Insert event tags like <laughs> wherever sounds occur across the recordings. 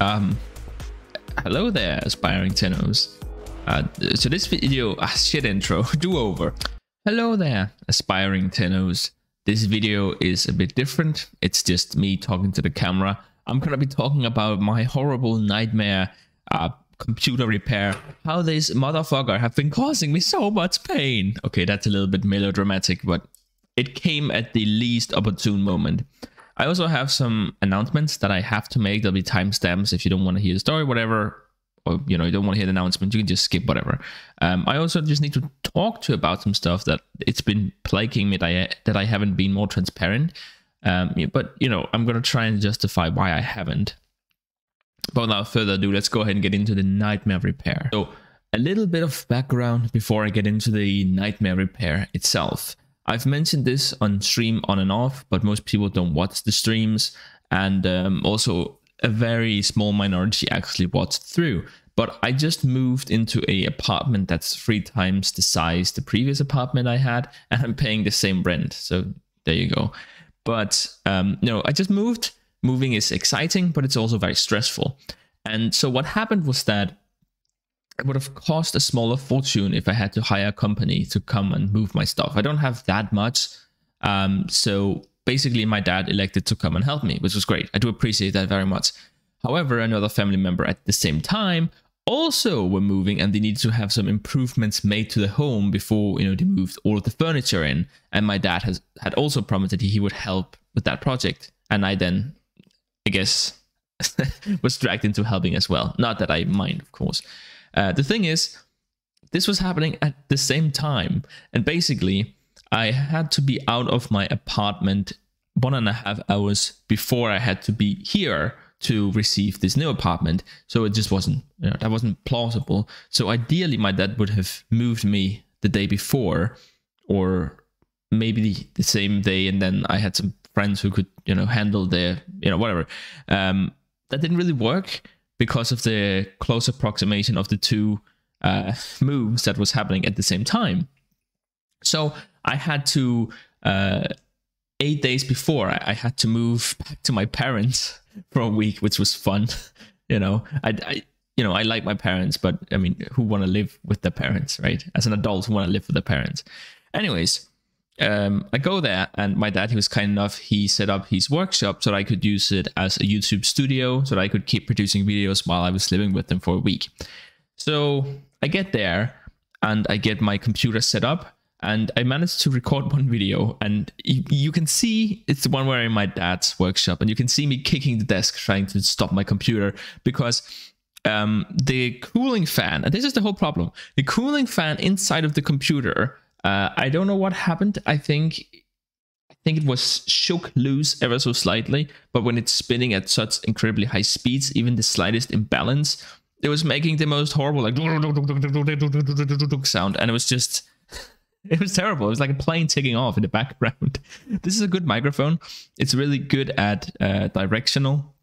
Um, hello there, aspiring Tennos. Uh, so this video, <laughs> ah, shit intro, <laughs> do over. Hello there, aspiring Tennos. This video is a bit different. It's just me talking to the camera. I'm gonna be talking about my horrible nightmare uh, computer repair. How this motherfucker have been causing me so much pain. Okay, that's a little bit melodramatic, but it came at the least opportune moment. I also have some announcements that I have to make. There'll be timestamps if you don't want to hear the story, whatever, or you know you don't want to hear the announcement. You can just skip whatever. Um, I also just need to talk to you about some stuff that it's been plaguing me that I, that I haven't been more transparent. Um, but you know I'm gonna try and justify why I haven't. But without further ado, let's go ahead and get into the nightmare repair. So a little bit of background before I get into the nightmare repair itself. I've mentioned this on stream on and off, but most people don't watch the streams, and um, also a very small minority actually watched through. But I just moved into a apartment that's three times the size the previous apartment I had, <laughs> and I'm paying the same rent. So there you go. But um, no, I just moved. Moving is exciting, but it's also very stressful. And so what happened was that it would have cost a smaller fortune if I had to hire a company to come and move my stuff. I don't have that much. Um, so basically, my dad elected to come and help me, which was great. I do appreciate that very much. However, another family member at the same time also were moving and they needed to have some improvements made to the home before you know they moved all of the furniture in and my dad has had also promised that he would help with that project and i then i guess <laughs> was dragged into helping as well not that i mind of course uh, the thing is, this was happening at the same time, and basically, I had to be out of my apartment one and a half hours before I had to be here to receive this new apartment. So it just wasn't, you know, that wasn't plausible. So ideally, my dad would have moved me the day before, or maybe the, same day, and then I had some friends who could, you know, handle their, you know, whatever. Um, that didn't really work because of the close approximation of the two uh, moves that was happening at the same time. So I had to, uh, eight days before, I, I, had to move <laughs> back to my parents <laughs> for a week, which was fun. <laughs> you know, I, I, you know, I like my parents, but I mean, who want to live with their parents, right? As an adult, who want to live with their parents. Anyways, um, I go there, and my dad, he was kind enough, he set up his workshop so I could use it as a YouTube studio, so I could keep producing videos while I was living with them for a week. So I get there, and I get my computer set up, and I managed to record one video, and you, you can see it's the one where I'm in my dad's workshop, and you can see me kicking the desk trying to stop my computer because um, the cooling fan, and this is the whole problem, the cooling fan inside of the computer uh, I don't know what happened. I think I think it was shook loose ever so slightly, but when it's spinning at such incredibly high speeds, even the slightest imbalance, it was making the most horrible like sound, and it was just <laughs> it was terrible. It was like a plane taking off in the background. <laughs> this is a good microphone. It's really good at uh, directional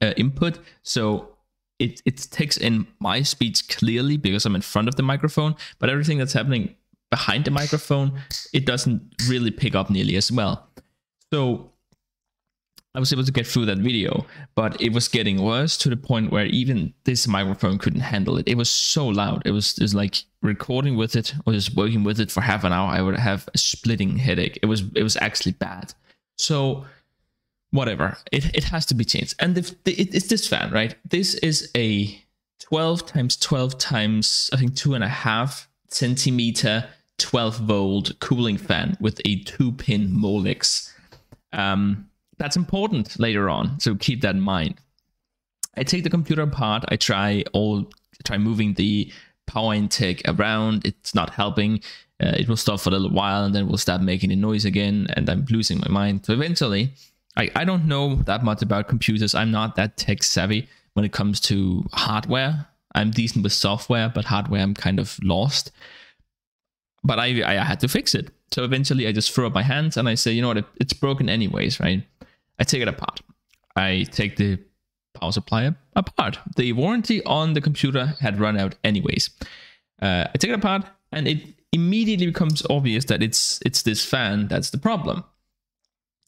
uh, input, so it it takes in my speech clearly because I'm in front of the microphone, but everything that's happening behind the microphone, it doesn't really pick up nearly as well. So I was able to get through that video, but it was getting worse to the point where even this microphone couldn't handle it. It was so loud. It was, was like recording with it or just working with it for half an hour. I would have a splitting headache. It was it was actually bad. So whatever, it, it has to be changed. And if the, it, it's this fan, right? This is a 12 times 12 times I think two and a half centimeter 12 volt cooling fan with a two pin Molex. Um, that's important later on, so keep that in mind. I take the computer apart. I try all try moving the power intake around. It's not helping. Uh, it will stop for a little while and then will start making a noise again, and I'm losing my mind. So eventually, I, I don't know that much about computers. I'm not that tech savvy when it comes to hardware. I'm decent with software, but hardware I'm kind of lost but I, I had to fix it. So eventually I just throw up my hands and I say, you know what, it's broken anyways, right? I take it apart. I take the power supply apart. The warranty on the computer had run out anyways. Uh, I take it apart and it immediately becomes obvious that it's it's this fan that's the problem.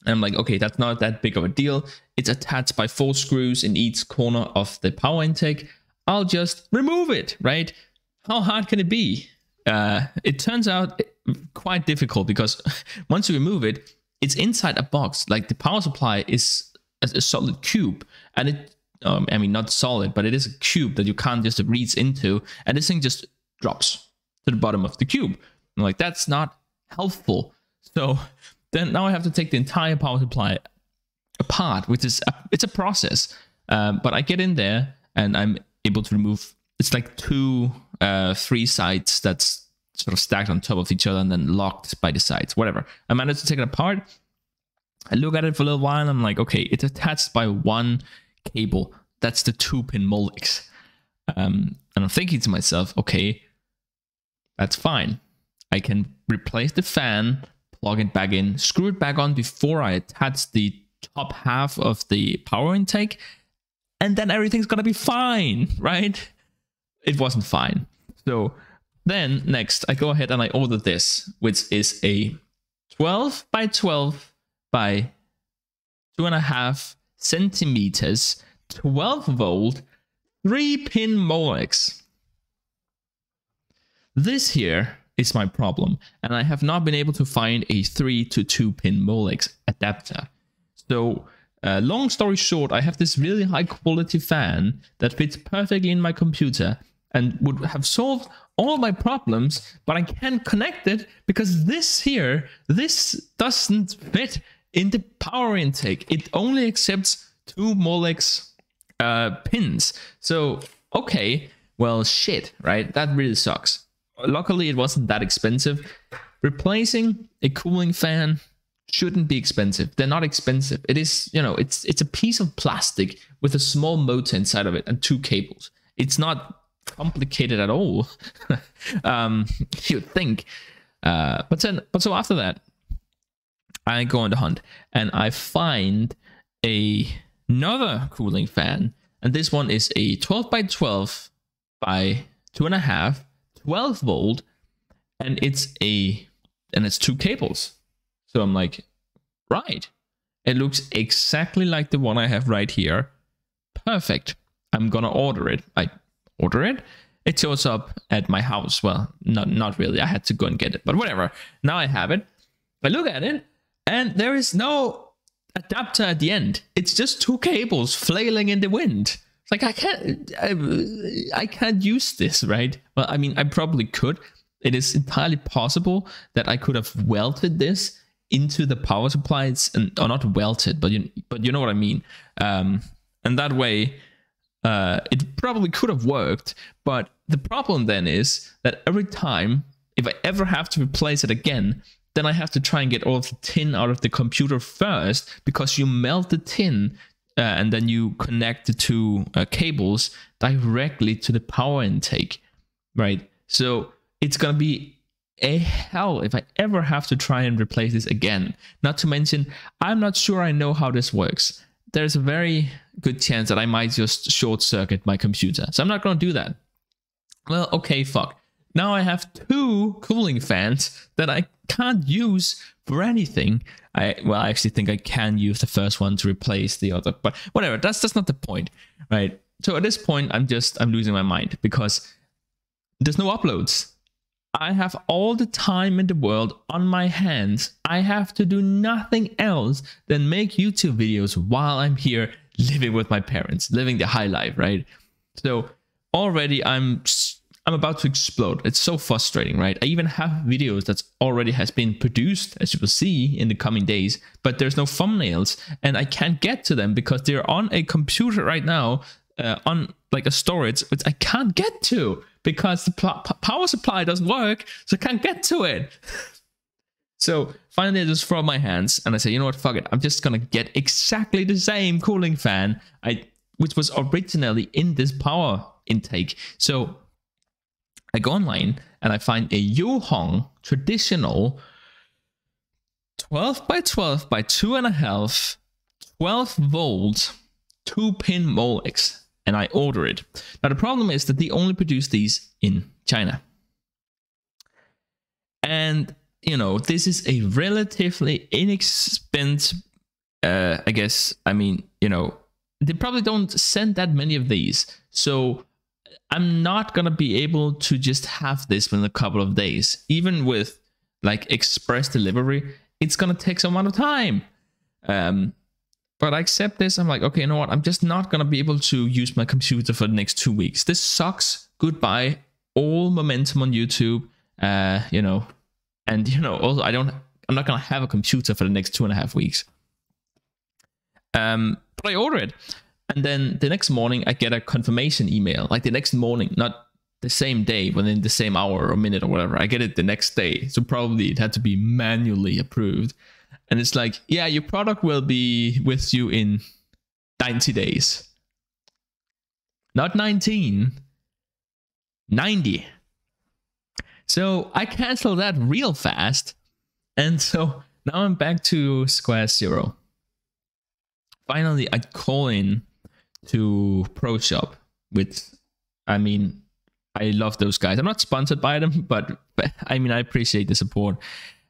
And I'm like, okay, that's not that big of a deal. it's attached by four screws in each corner of the power intake, I'll just remove it, right? How hard can it be? Uh, it turns out quite difficult because <laughs> once you remove it, it's inside a box. Like the power supply is a, a solid cube, and it, um, I mean, not solid, but it is a cube that you can't just reach into, and this thing just drops to the bottom of the cube. I'm like, that's not helpful. So <laughs> then now I have to take the entire power supply apart, which is a, it's a process. Um, but I get in there and I'm able to remove. It's like two, uh, three sides that's sort of stacked on top of each other and then locked by the sides. Whatever. I managed to take it apart. I look at it for a little while. I'm like, okay, it's attached by one cable. That's the two pin Molex. Um, and I'm thinking to myself, okay, that's fine. I can replace the fan, plug it back in, screw it back on before I attach the top half of the power intake, and then everything's gonna be fine, right? It wasn't fine. So then next, I go ahead and I order this, which is a 12 by 12 by two and a half centimeters, 12 volt, three pin Molex. This here is my problem, and I have not been able to find a 3 to 2 pin Molex adapter. So, uh, long story short, I have this really high quality fan that fits perfectly in my computer and would have solved all my problems, but I can't connect it because this here, this doesn't fit in the power intake. It only accepts two Molex uh, pins. So, okay, well, shit, right? That really sucks. Luckily, it wasn't that expensive. Replacing a cooling fan shouldn't be expensive. They're not expensive. It is, you know, it's it's a piece of plastic with a small motor inside of it and two cables. It's not complicated at all. <laughs> um, <laughs> you'd think. Uh, but then, but so after that, I go on the hunt and I find a another cooling fan, and this one is a 12 by 12 by two and a half, 12 volt, and it's a and it's two cables. So I'm like, right. It looks exactly like the one I have right here. Perfect. I'm gonna order it. I order it. It shows up at my house. Well, not not really. I had to go and get it, but whatever. Now I have it. I look at it, and there is no adapter at the end. It's just two cables flailing in the wind. It's like I can't, I, I can't use this, right? Well, I mean, I probably could. It is entirely possible that I could have welded this into the power supplies and or not welded, but you but you know what I mean. Um, and that way, uh, it probably could have worked. But the problem then is that every time, if I ever have to replace it again, then I have to try and get all of the tin out of the computer first because you melt the tin uh, and then you connect the two uh, cables directly to the power intake, right? So it's gonna be a hell if I ever have to try and replace this again. Not to mention, I'm not sure I know how this works. There's a very good chance that I might just short circuit my computer. So I'm not going to do that. Well, okay, fuck. Now I have two cooling fans that I can't use for anything. I well, I actually think I can use the first one to replace the other, but whatever. That's that's not the point, right? So at this point, I'm just I'm losing my mind because there's no uploads. I have all the time in the world on my hands. I have to do nothing else than make YouTube videos while I'm here living with my parents, living the high life, right? So already I'm I'm about to explode. It's so frustrating, right? I even have videos that already has been produced, as you will see in the coming days, but there's no thumbnails and I can't get to them because they're on a computer right now, uh, on like a storage, which I can't get to because the power supply doesn't work, so I can't get to it. <laughs> so finally, I just throw my hands and I say, you know what, fuck it. I'm just gonna get exactly the same cooling fan I, which was originally in this power intake. So I go online and I find a Yuhong traditional 12 by 12 by 2.5 12 volt 2 pin Molex and I order it. Now, the problem is that they only produce these in China. And, you know, this is a relatively inexpensive, uh, I guess I mean you know they probably don't send that many of these, so I'm not gonna be able to just have this within a couple of days. Even with like express delivery, it's gonna take some amount of time. Um, but I accept this. I'm like, okay, you know what? I'm just not gonna be able to use my computer for the next two weeks. This sucks. Goodbye. All momentum on YouTube. Uh, you know, and you know, also I don't. I'm not gonna have a computer for the next two and a half weeks. Um, but I order it. And then the next morning, I get a confirmation email. Like the next morning, not the same day, within the same hour or minute or whatever. I get it the next day. So probably it had to be manually approved. And it's like, yeah, your product will be with you in 90 days. Not 19, 90. So I cancel that real fast. And <laughs> so now I'm back to square zero. Finally, I call in to Proshop with, I mean, I love those guys. I'm not sponsored by them, but, but <laughs> I mean, I appreciate the support.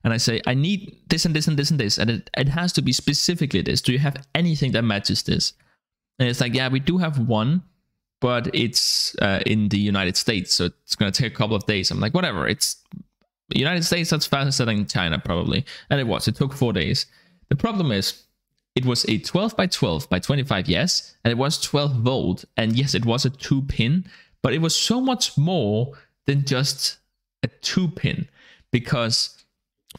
And I say, I need this and this and this and this, and it, it has to be specifically this. Do you have anything that matches this? And it's like, yeah, we do have one, but it's uh, in the United States, so it's gonna take a couple of days. I'm like, whatever. It's United States. That's faster than China probably, and it was. It took four days. The problem is it was a 12 by 12 by 25, yes, and it was 12 volt, and yes, it was a two pin, but it was so much more than just a two pin because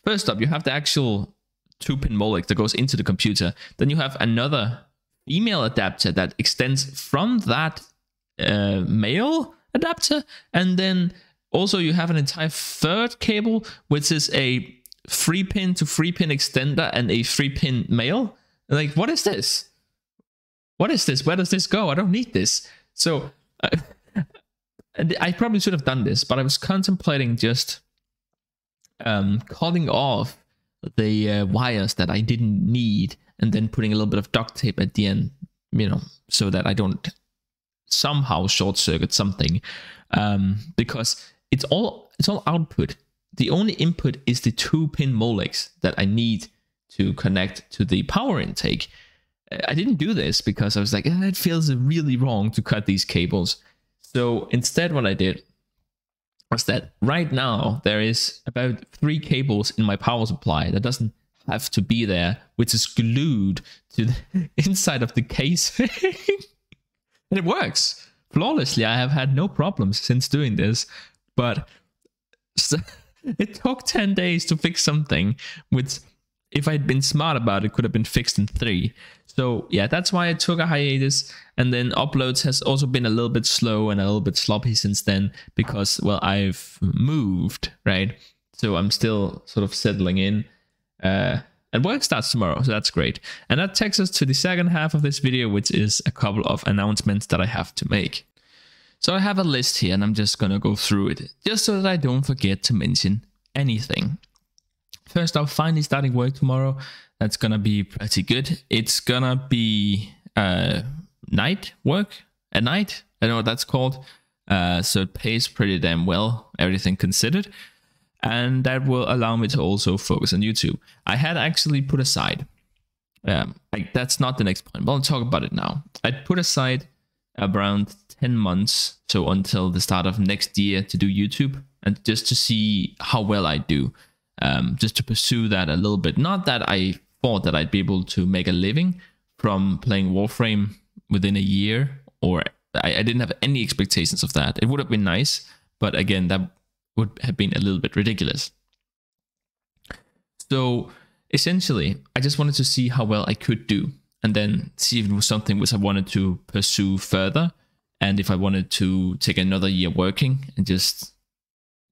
first up, you have the actual two pin Molex that goes into the computer. Then you have another email adapter that extends from that uh, male adapter, and then also you have an entire third cable, which is a three pin to three pin extender and a three pin male like, what is this? What is this? Where does this go? I don't need this. So, uh, <laughs> I probably should have done this, but I was contemplating just um, cutting off the uh, wires that I didn't need and then putting a little bit of duct tape at the end, you know, so that I don't somehow short circuit something. Um, because it's all it's all output. The only input is the two pin Molex that I need to connect to the power intake. I didn't do this because I was like, eh, it feels really wrong to cut these cables. So instead, what I did was that right now there is about three cables in my power supply that doesn't have to be there, which is glued to the <laughs> inside of the case. <laughs> and it works flawlessly. I have had no problems since doing this, but <laughs> it took 10 days to fix something which if I'd been smart about it, could have been fixed in three. So yeah, that's why I took a hiatus. And then uploads has also been a little bit slow and a little bit sloppy since then because well I've moved right. So I'm still sort of settling in. Uh, and work starts tomorrow, so that's great. And that takes us to the second half of this video, which is a couple of announcements that I have to make. So I have a list here and I'm just gonna go through it, just so that I don't forget to mention anything. First up, finally starting work tomorrow. That's gonna be pretty good. It's gonna be uh, night work at night. I don't know what that's called. Uh, so it pays pretty damn well, everything considered. And that will allow me to also focus on YouTube. I had actually put aside, um, like that's not the next point, but I'll talk about it now. I put aside around 10 months, so until the start of next year to do YouTube and just to see how well I do um, just to pursue that a little bit. Not that I thought that I'd be able to make a living from playing Warframe within a year, or I, I didn't have any expectations of that. It would have been nice, but again, that would have been a little bit ridiculous. So essentially, I just wanted to see how well I could do and then see if it was something which I wanted to pursue further and if I wanted to take another year working and just,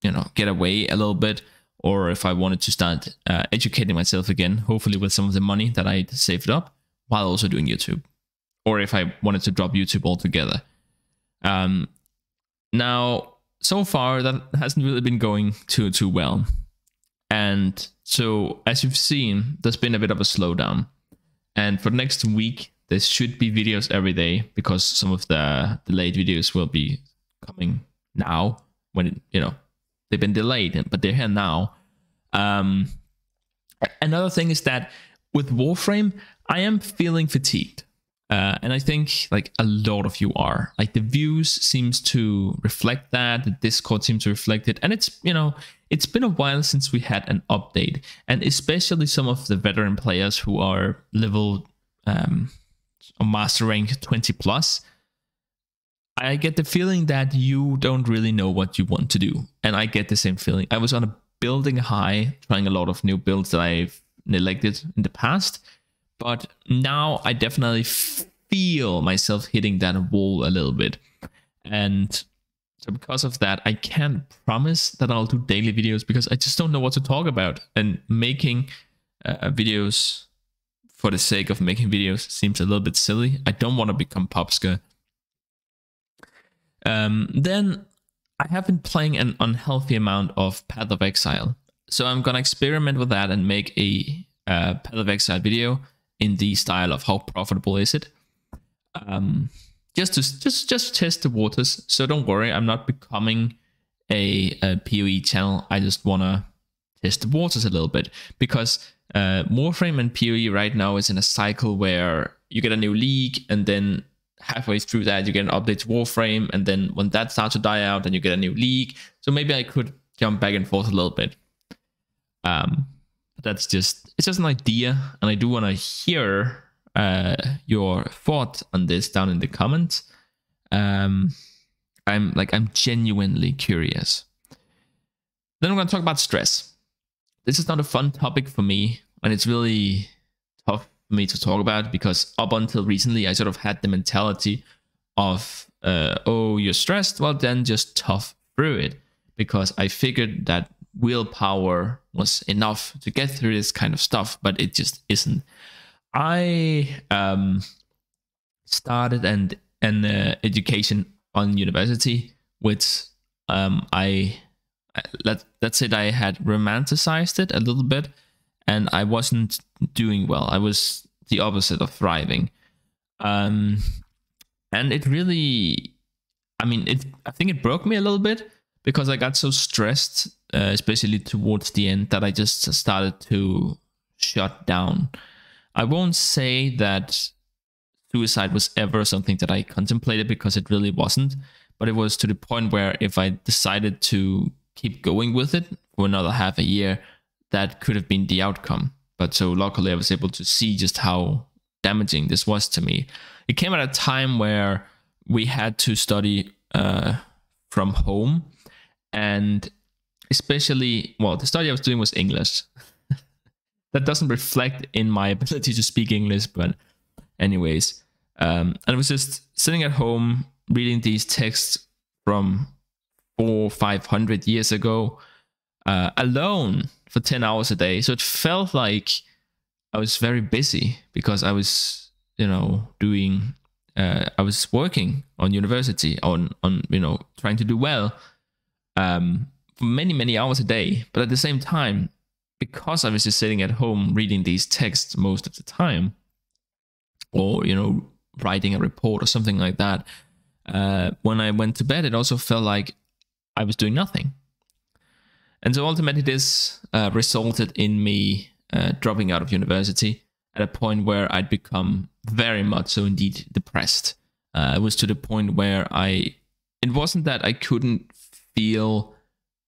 you know, get away a little bit or if I wanted to start uh, educating myself again, hopefully with some of the money that I saved up while also doing YouTube, or if I wanted to drop YouTube altogether. Um, now, so far that hasn't really been going too too well, and so as you've seen, there's been a bit of a slowdown. And for next week, there should be videos every day because some of the delayed videos will be coming now when you know They've been delayed, but they're here now. Um, another thing is that with Warframe, I am feeling fatigued. Uh, and I think like a lot of you are. Like the views seems to reflect that. The Discord seems to reflect it. And it's, you know, it's been a while since we had an update. And especially some of the veteran players who are level um, master rank 20 plus. I get the feeling that you don't really know what you want to do. And I get the same feeling. I was on a building high, trying a lot of new builds that I've neglected in the past but now I definitely feel myself hitting that wall a little bit. And so because of that, I can't promise that I'll do daily videos because I just don't know what to talk about. And making uh, videos for the sake of making videos seems a little bit silly. I don't want to become Popska. Um, then I have been playing an unhealthy amount of Path of Exile. So I'm going to experiment with that and make a uh, Path of Exile video in the style of how profitable is it. Um, just to just just test the waters. So don't worry, I'm not becoming a, a PoE channel. I just wanna test the waters a little bit because uh, Warframe and PoE right now is in a cycle where you get a new league and then halfway through that you get an update to Warframe and then when that starts to die out then you get a new league. So maybe I could jump back and forth a little bit. Um, that's just it's just an idea, and I do want to hear uh, your thought on this down in the comments. Um, I'm like I'm genuinely curious. Then I'm going to talk about stress. This is not a fun topic for me, and it's really tough me to talk about because up until recently, I sort of had the mentality of, uh, oh, you're stressed. Well, then just tough through it because I figured that willpower was enough to get through this kind of stuff, but it just isn't. I um, started an an uh, education on university, which um, I let let's say I had romanticized it a little bit, and I wasn't doing well. I was the opposite of thriving, um, and it really, I mean, it. I think it broke me a little bit because I got so stressed uh, especially towards the end, that I just started to shut down. I won't say that suicide was ever something that I contemplated because it really wasn't, but it was to the point where if I decided to keep going with it for another half a year, that could have been the outcome. But so luckily, I was able to see just how damaging this was to me. It came at a time where we had to study uh, from home, and especially well the study i was doing was english <laughs> that doesn't reflect in my <laughs> ability to speak english but anyways um, and i was just sitting at home reading these texts from four five hundred years ago uh, alone for 10 hours a day so it felt like i was very busy because i was you know doing uh, i was working on university on on you know trying to do well um, for many, many hours a day. But at the same time, because I was just sitting at home reading these texts most of the time, or, you know, writing a report or something like that, uh, when I went to bed, it also felt like I was doing nothing. And so ultimately, this uh, resulted in me uh, dropping out of university at a point where I'd become very much so indeed depressed. Uh, it was to the point where I, it wasn't that I couldn't feel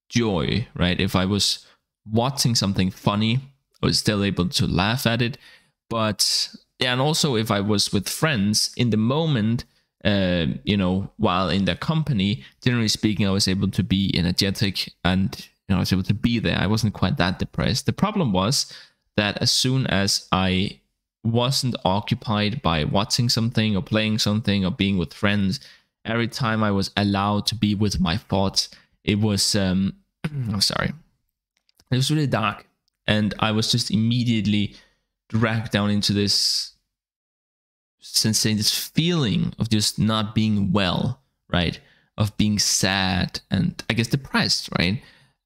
joy, right? If I was watching something funny, I was still able to laugh at it. But yeah, and also if I was with friends in the moment, uh, you know, while in their company, generally speaking, I was able to be energetic and you know, I was able to be there. I wasn't quite that depressed. The problem was that as soon as I wasn't occupied by watching something or playing something or being with friends, every time I was allowed to be with my thoughts, it was um, I'm <clears throat> oh, sorry. It was really dark, and I was just immediately dragged down into this sensation, this feeling of just not being well, right? Of being sad and I guess depressed, right?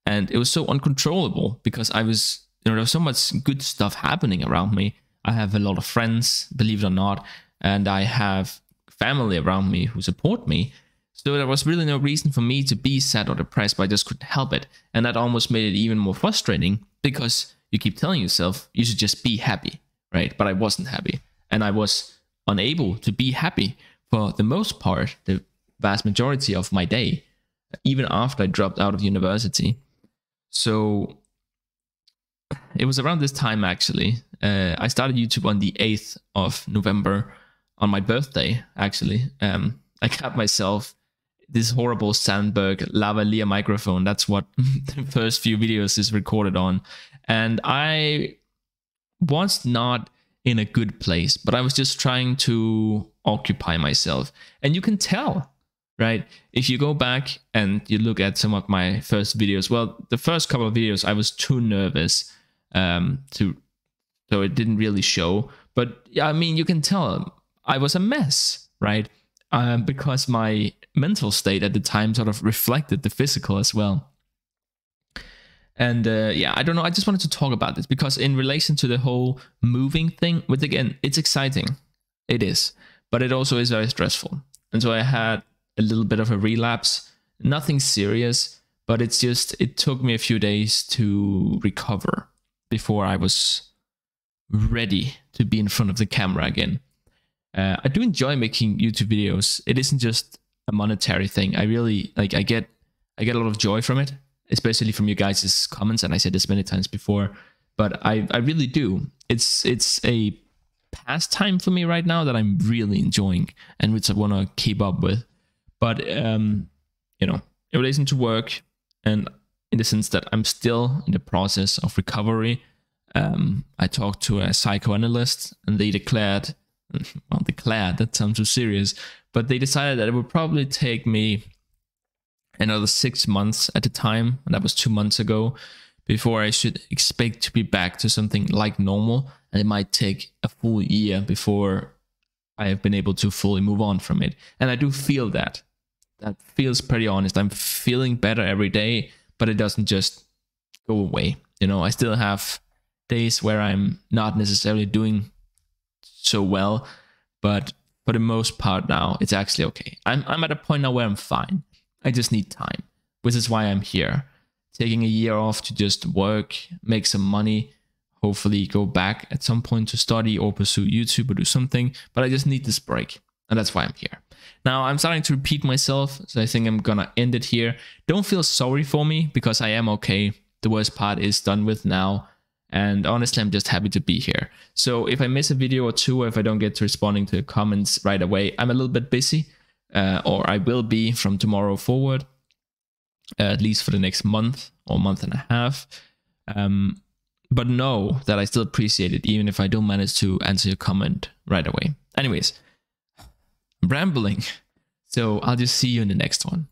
And it was so uncontrollable because I was, you know, there was so much good stuff happening around me. I have a lot of friends, believe it or not, and I have family around me who support me. So there was really no reason for me to be sad or depressed, but I just couldn't help it. And that almost made it even more frustrating because you keep telling yourself you should just be happy, right? But I wasn't happy. and I was unable to be happy for the most part, the vast majority of my day, even after I dropped out of university. So it was around this time actually. Uh, I started YouTube on the 8th of November on my birthday, actually. Um, I got myself this horrible Sandberg lavalier microphone. That's what <laughs> the first few videos is recorded on. And I was not in a good place, but I was just trying to occupy myself. And you can tell, right? If you go back and you look at some of my first videos, well, the first couple of videos, I was too nervous um, to, so it didn't really show. But I mean, you can tell I was a mess, right? Um, because my mental state at the time sort of reflected the physical as well. And uh, yeah, I don't know. I just wanted to talk about this because, in relation to the whole moving thing, which again, it's exciting. It is, but it also is very stressful. And so I had a little bit of a relapse. Nothing serious, but it's just, it took me a few days to recover before I was ready to be in front of the camera again. Uh, I do enjoy making YouTube videos. It isn't just a monetary thing. I really like. I get I get a lot of joy from it, especially from you guys' comments. And I said this many times before, but I I really do. It's it's a pastime for me right now that I'm really enjoying and which I want to keep up with. But um, you know, in relation to work and in the sense that I'm still in the process of recovery. Um, I talked to a psychoanalyst and they declared <laughs> well, declared, that sounds too serious, but they decided that it would probably take me another six months at the time, and that was two months ago, before I should expect to be back to something like normal. And it might take a full year before I have been able to fully move on from it. And I do feel that. That feels pretty honest. I'm feeling better every day, but it doesn't just go away. You know, I still have days where I'm not necessarily doing so well, but for the most part now, it's actually okay. I'm, I'm at a point now where I'm fine. I just need time, which is why I'm here. Taking a year off to just work, make some money, hopefully go back at some point to study or pursue YouTube or do something, but I just need this break. And that's why I'm here. Now I'm starting to repeat myself, so I think I'm gonna end it here. Don't feel sorry for me because I am okay. The worst part is done with now. And honestly, I'm just happy to be here. So if I miss a video or two, or if I don't get to responding to the comments right away, I'm a little bit busy, uh, or I will be from tomorrow forward, uh, at least for the next month or month and a half. Um, but know that I still appreciate it, even if I don't manage to answer your comment right away. Anyways, rambling. So I'll just see you in the next one.